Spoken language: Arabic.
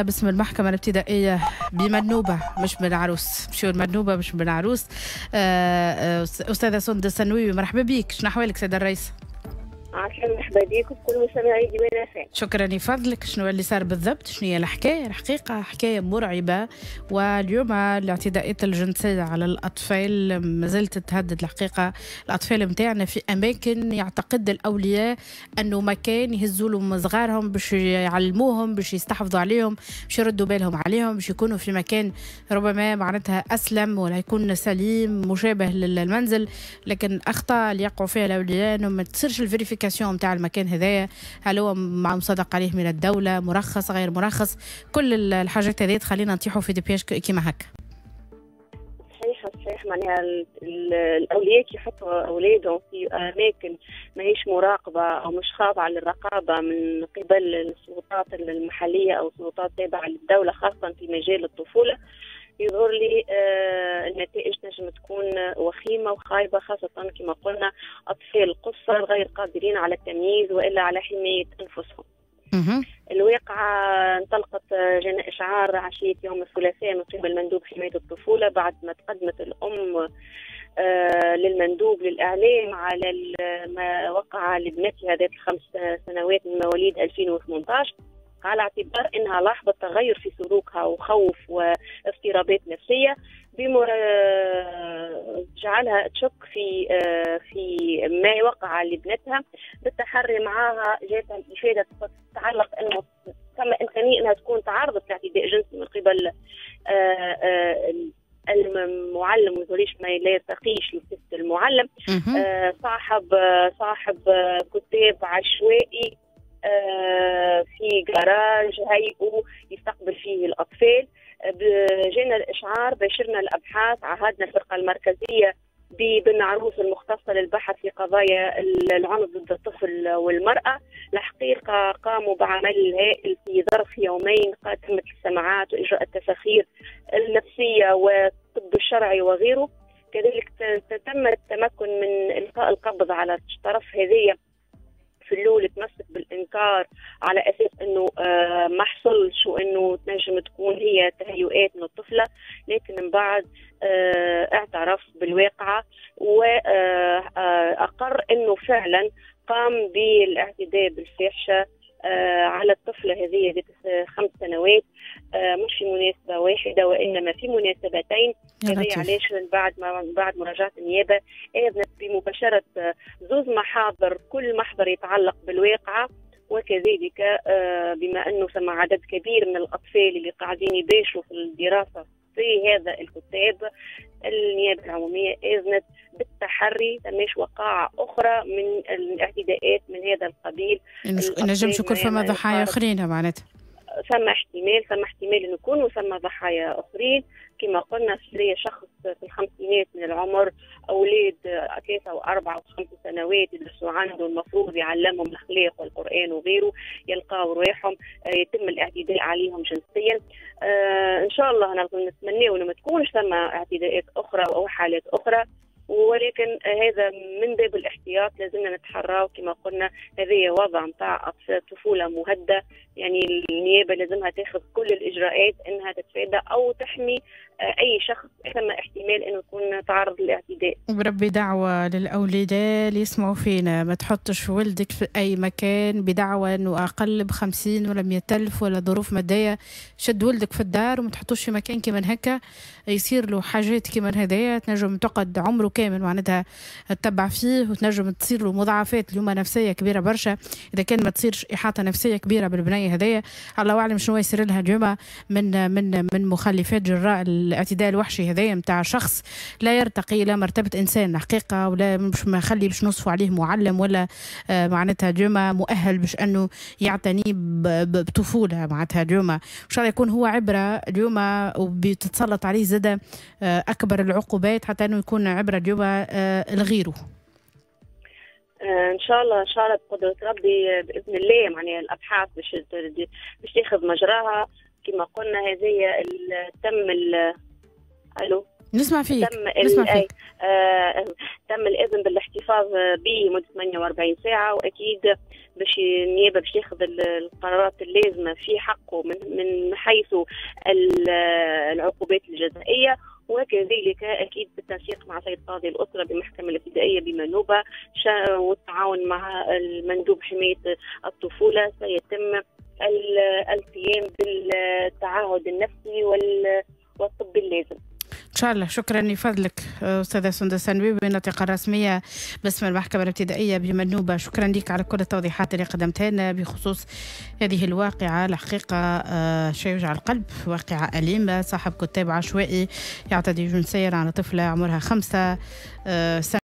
باسم المحكمة الابتدائية بمنوبة مش من عروس مشيو المنوبة؟ مش من عروس آه، آه، أستاذة سندس سنوي مرحبا بك شنو أحوالك سيدة الرئيس؟ عسلامة مرحبا بك وكل مستمعي ديوان اف شكرا لفضلك. شنو اللي صار بالضبط؟ شنو هي الحكاية؟ الحقيقة حكاية مرعبة. واليوم الاعتداءات الجنسيه على الأطفال ما زالت تهدد الحقيقة. الأطفال نتاعنا في أماكن يعتقد الأولياء أنه مكان يهزوا لهم صغارهم باش يعلموهم باش يستحفظوا عليهم باش يردوا بالهم عليهم باش يكونوا في مكان ربما معناتها أسلم ولا يكون سليم مشابه للمنزل. لكن أخطاء اللي يقعوا فيها الأولياء انه ما تصيرش la vérification نتاع المكان هذايا. هل هو مع مصدق عليه من الدولة مرخص غير مرخص؟ كل الحاجات هذه تخلينا نطيحوا في des pièges كيما هكا. صحيح صحيح. معناها ال- ال- الأولياء يحطوا أولادهم في أماكن ماهيش مراقبة أو مش خاضعة للرقابة من قبل السلطات المحلية أو السلطات التابعه للدولة خاصة في مجال الطفولة. يظهر لي آه النتائج تنجم تكون وخيمة وخايبة خاصة كما قلنا أطفال قصر غير قادرين على التمييز وإلا على حماية أنفسهم. الواقعة انطلقت جناء إشعار عشية يوم الثلاثاء من قبل مندوب حماية الطفولة بعد ما تقدمت الأم آه، للمندوب للإعلام على ما وقع لابنتها ذات الخمس سنوات من مواليد 2018 على اعتبار إنها لاحظت تغير في سلوكها وخوف واضطرابات نفسية بمر جعلها تشك في في ما وقع لابنتها بالتحري معها جاتها الافاده تتعلق إنه ثم إمكانية إنها تكون تعرضت لاعتداء جنسي من قبل آه، آه، المعلم ويقوليش ما لا يرتقيش المعلم. آه، صاحب صاحب كتاب عشوائي في جراج هيئة يستقبل فيه الأطفال. آه، جينا الإشعار باشرنا الأبحاث عهدنا الفرقة المركزية ببن عروس المختصة للبحث في قضايا العنف ضد الطفل والمرأة. الحقيقة قاموا بعمل هائل في ظرف يومين تمت السماعات وإجراء التفاخير النفسية والطب الشرعي وغيره. كذلك تم التمكن من إلقاء القبض على الطرف هذية في الأول تمسك بالانكار على أساس إنه آه ما حصلش وإنه تنجم تكون هي تهيؤات من الطفلة. لكن من بعد آه اعترف بالواقعة واقر إنه فعلا قام بالاعتداء بالفاحشة آه على الطفلة هذه ذات خمس سنوات آه مش في مناسبة واحدة وإنما في مناسبتين يا هذه. علاش من بعد ما من بعد مراجعة النيابة اذنت بمباشرة آه، زوز محاضر كل محضر يتعلق بالواقعة وكذلك آه، بما أنه ثم عدد كبير من الأطفال اللي قاعدين يباشروا في الدراسة في هذا الكتاب النيابة العمومية إذنت بالتحري تماش وقائع أخرى من الاعتداءات من هذا القبيل. يكون الأطفال فما ما ضحايا. أخرين معناتها. ثم احتمال ثم احتمال إنه يكونوا ثم ضحايا أخرين. كما قلنا في شخص في الخمسينات من العمر أولاد ثلاثة وأربعة وخمس سنوات يدرسوا عنده المفروض يعلمهم الأخلاق والقرآن وغيره يلقاو رواحهم آه، يتم الاعتداء عليهم جنسيا. شاء الله نتمنى انه ثم اعتداءات أخرى أو حالات أخرى ولكن هذا من باب الاحتياط لازمنا نتحرى كما قلنا هذه وضع نتاع طفولة مهددة. يعني النيابة لازمها تاخذ كل الإجراءات إنها تتفادى أو تحمي آه، أي شخص ثم احتمال إنه يكون تعرض للاعتداء. وربي دعوة للأولاد اللي يسمعوا فينا. ما تحطش ولدك في أي مكان بدعوة أنه أقل بخمسين ولا مية ألف ولا ظروف مادية. شد ولدك في الدار وما تحطوش في مكان كيما هكا. يصير له حاجات كيما هذايا. تنجم تقعد عمره كامل معناتها تتبع فيه وتنجم تصير له مضاعفات. اليوم نفسية كبيرة برشا. إذا كان ما تصيرش إحاطة نفسية كبيرة بالبنية هذايا الله أعلم شنو يصير لها اليوم من من من مخلفات جراء الاعتداء الوحشي هذايا متاع شخص لا يرتقي إلى مرتبة إنسان حقيقة ولا مش ما خلي باش نوصفوا عليه معلم ولا آه، معناتها اليوم مؤهل باش أنه يعتني بطفولة معناتها اليوم. إن شاء الله يكون هو عبرة اليوم وبتتسلط عليه زاد آه، أكبر العقوبات حتى أنه يكون عبرة اليوم آه، لغيره. آه، إن شاء الله إن شاء الله بقدرة ربي آه، بإذن الله معناها الأبحاث باش باش تاخذ مجراها. كما قلنا هذه تم ال- ألو؟ نسمع فيك تم نسمع فيك. آه، تم الإذن بالاحتفاظ به مده 48 ساعة. وأكيد باش النيابة باش تاخذ القرارات اللازمة في حقه من من حيث العقوبات الجزائية. وكذلك أكيد بالتنسيق مع سيد قاضي الأسرة بمحكمة الابتدائية بمنوبة والتعاون مع المندوب حمايه الطفولة. سيتم القيام بالتعهد النفسي والطب اللازم. ان شاء الله شكرا لفضلك أستاذة سندس سنوي بالنطقه الرسمية باسم المحكمة الابتدائية بمنوبه شكرا لك على كل التوضيحات اللي قدمتها لنا بخصوص هذه الواقعة الحقيقة شيء يوجع القلب واقعة أليمة. صاحب كتاب عشوائي يعتدي جنسيا على طفلة عمرها خمسة سنة.